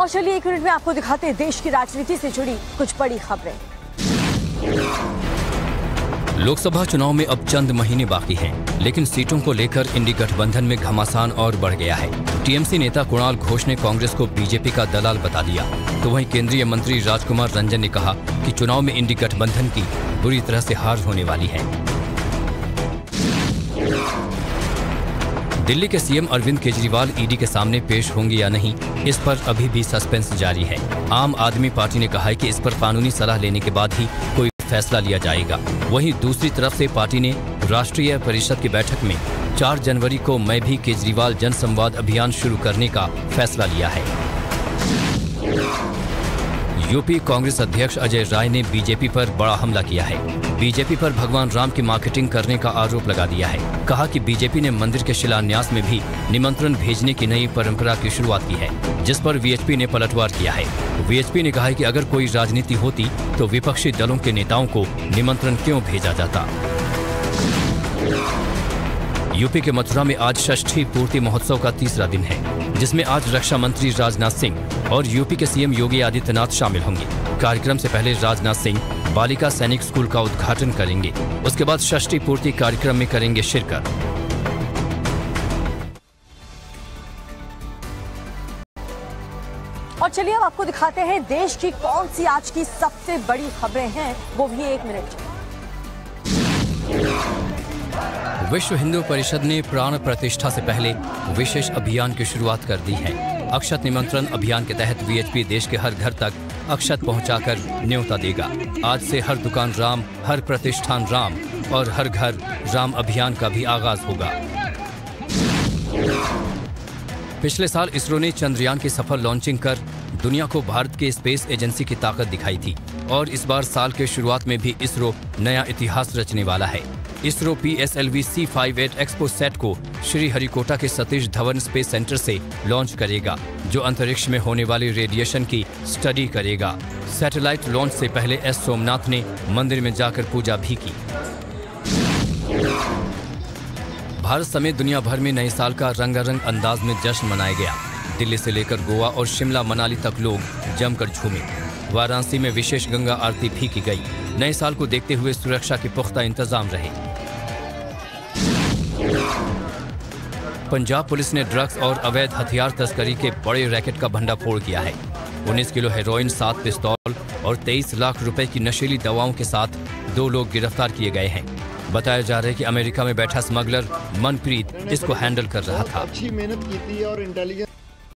और चलिए एक मिनट में आपको दिखाते हैं देश की राजनीति से जुड़ी कुछ बड़ी खबरें। लोकसभा चुनाव में अब चंद महीने बाकी हैं, लेकिन सीटों को लेकर इंडी गठबंधन में घमासान और बढ़ गया है। टीएमसी नेता कुणाल घोष ने कांग्रेस को बीजेपी का दलाल बता दिया। तो वहीं केंद्रीय मंत्री राजकुमार रंजन ने कहा कि चुनाव में इंडी गठबंधन की बुरी तरह से हार होने वाली है। दिल्ली के सीएम अरविंद केजरीवाल ईडी के सामने पेश होंगे या नहीं, इस पर अभी भी सस्पेंस जारी है। आम आदमी पार्टी ने कहा है कि इस पर कानूनी सलाह लेने के बाद ही कोई फैसला लिया जाएगा। वहीं दूसरी तरफ़ से पार्टी ने राष्ट्रीय परिषद की बैठक में 4 जनवरी को मैं भी केजरीवाल जन संवाद अभियान शुरू करने का फैसला लिया है। यूपी कांग्रेस अध्यक्ष अजय राय ने बीजेपी पर बड़ा हमला किया है। बीजेपी पर भगवान राम की मार्केटिंग करने का आरोप लगा दिया है। कहा कि बीजेपी ने मंदिर के शिलान्यास में भी निमंत्रण भेजने की नई परंपरा की शुरुआत की है, जिस पर वीएचपी ने पलटवार किया है। वीएचपी ने कहा है कि अगर कोई राजनीति होती तो विपक्षी दलों के नेताओं को निमंत्रण क्यों भेजा जाता? यूपी के मथुरा में आज षष्ठी पूर्ति महोत्सव का तीसरा दिन है, जिसमें आज रक्षा मंत्री राजनाथ सिंह और यूपी के सीएम योगी आदित्यनाथ शामिल होंगे। कार्यक्रम से पहले राजनाथ सिंह बालिका सैनिक स्कूल का उद्घाटन करेंगे। उसके बाद षष्ठी पूर्ति कार्यक्रम में करेंगे शिरकत। और चलिए अब आपको दिखाते हैं देश की कौन सी आज की सबसे बड़ी खबरें हैं वो भी एक मिनट। विश्व हिंदू परिषद ने प्राण प्रतिष्ठा से पहले विशेष अभियान की शुरुआत कर दी है। अक्षत निमंत्रण अभियान के तहत वीएचपी देश के हर घर तक अक्षत पहुंचाकर न्योता देगा। आज से हर दुकान राम, हर प्रतिष्ठान राम और हर घर राम अभियान का भी आगाज़ होगा। पिछले साल इसरो ने चंद्रयान की सफल लॉन्चिंग कर दुनिया को भारत के स्पेस एजेंसी की ताकत दिखाई थी और इस बार साल के शुरुआत में भी इसरो नया इतिहास रचने वाला है। ISRO P S L V C five eight XPoSat को श्री हरिकोटा के सतीश धवन स्पेस सेंटर से लॉन्च करेगा, जो अंतरिक्ष में होने वाली रेडिएशन की स्टडी करेगा। सैटेलाइट लॉन्च से पहले एस सोमनाथ ने मंदिर में जाकर पूजा भी की। भारत समेत दुनिया भर में नए साल का रंगारंग अंदाज में जश्न मनाया गया। दिल्ली से लेकर गोवा और शिमला, मनाली तक लोग जमकर झूमे। वाराणसी में विशेष गंगा आरती भी की गई। नए साल को देखते हुए सुरक्षा के पुख्ता इंतज़ाम रहे। पंजाब पुलिस ने ड्रग्स और अवैध हथियार तस्करी के बड़े रैकेट का भंडाफोड़ किया है। 19 किलो हेरोइन, सात पिस्तौल और 23 लाख रुपए की नशीली दवाओं के साथ दो लोग गिरफ़्तार किए गए हैं। बताया जा रहा है कि अमेरिका में बैठा स्मगलर मनप्रीत इसको हैंडल कर रहा था। अच्छी मेहनत की थी और इंटेलिजेंस